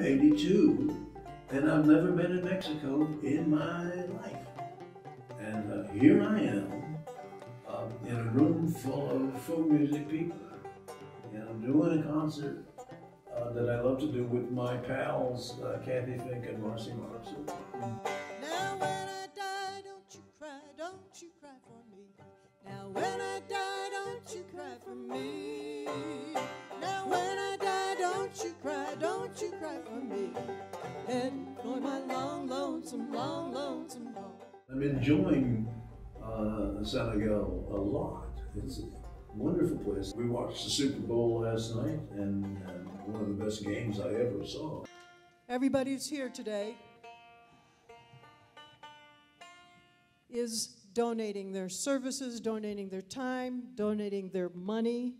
I'm 82, and I've never been in Mexico in my life. And uh, here I am uh, in a room full of folk music people. And I'm doing a concert uh, that I love to do with my pals, uh, Cathy Fink and Marcey Marxer. You cry for me. And for my long, lonesome, long, lonesome home. I'm enjoying uh, San Miguel a lot. It's a wonderful place. We watched the Super Bowl last night, and uh, one of the best games I ever saw. Everybody who's here today is donating their services, donating their time, donating their money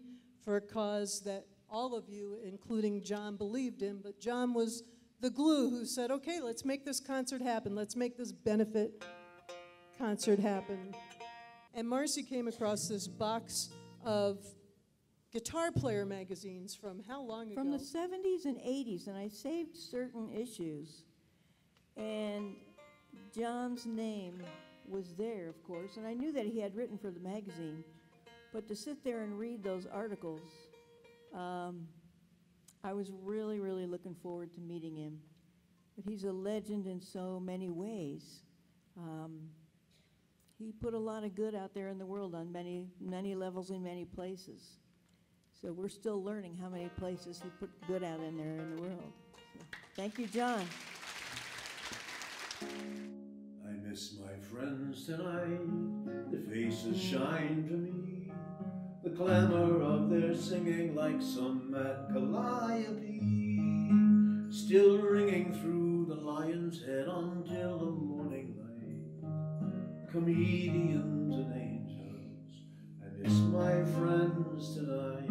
for a cause that all of you, including Jon, believed in. But Jon was the glue who said, okay, let's make this concert happen. Let's make this benefit concert happen. And Marcey came across this box of guitar player magazines from how long ago? From the 70s and 80s, and I saved certain issues. And Jon's name was there, of course, and I knew that he had written for the magazine. But to sit there and read those articles, um, I was really, really looking forward to meeting him. But he's a legend in so many ways. Um, he put a lot of good out there in the world on many, many levels in many places. So we're still learning how many places he put good out in there in the world. So, thank you, Jon. I miss my friends tonight, their faces shine to me, clamor of their singing like some mad calliope, still ringing through the lion's head until the morning light. Comedians and angels, I miss my friends tonight.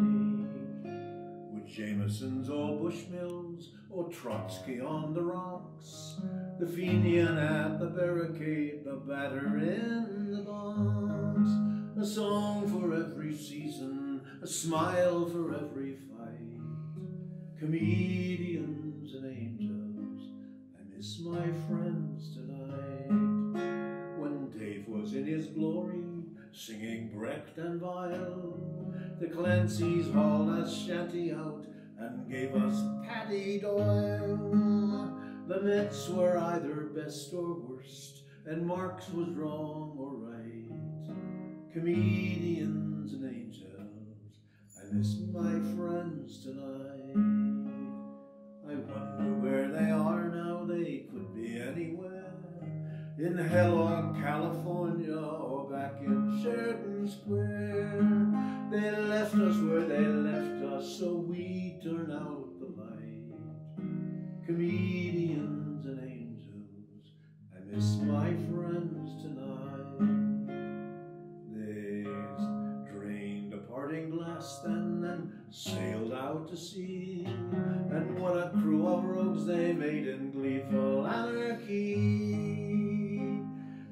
With Jameson's or Bushmills or Trotsky on the rocks, the Fenian at the barricade, the batter in the box. A song for every season, a smile for every fight. Comedians and angels, I miss my friends tonight. When Dave was in his glory, singing Brecht and Weill, the Clancy's hauled us shanty out and gave us Paddy Doyle. The Mets were either best or worst, and Marx was wrong or right. Comedians and angels, I miss my friends tonight. I wonder where they are now, they could be anywhere. In hell or California or back in Sheridan Square. They left us where they left us, so we turn out the light. Comedians and angels, I miss my friends tonight. Sailed out to sea. And what a crew of rogues they made in gleeful anarchy.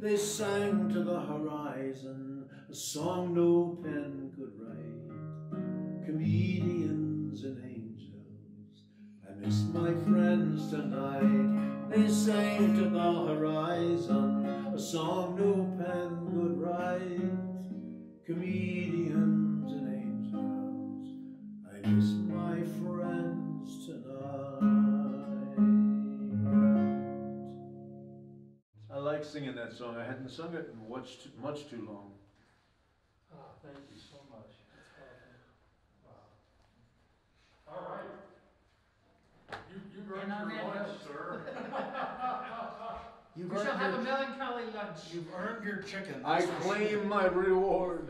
They sang to the horizon a song no pen could write. Comedians and angels, I miss my friends tonight. They sang to the horizon a song no pen could write. Comedians singing that song. I hadn't sung it in much too, much too long. Ah, thank you so much. Wow. All right. You, you've earned your that lunch, sir. We shall have a melancholy lunch. You've earned your chicken. I that's for sure. claim my reward.